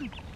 Mm-hmm.